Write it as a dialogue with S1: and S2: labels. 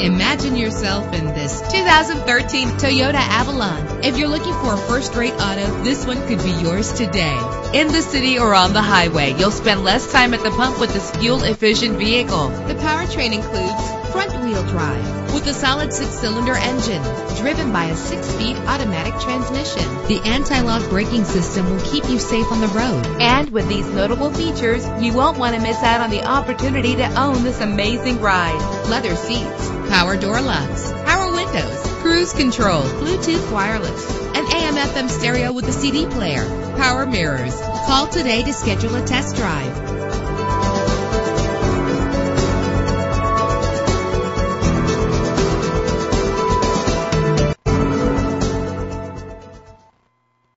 S1: Imagine yourself in this 2013 Toyota Avalon. If you're looking for a first-rate auto, this one could be yours today. In the city or on the highway, you'll spend less time at the pump with this fuel-efficient vehicle. The powertrain includes front-wheel drive with a solid six-cylinder engine driven by a six-speed automatic transmission. The anti-lock braking system will keep you safe on the road. And with these notable features, you won't want to miss out on the opportunity to own this amazing ride. Leather seats, power door locks, power windows, cruise control, Bluetooth wireless, an AM FM stereo with a CD player, power mirrors. Call today to schedule a test drive.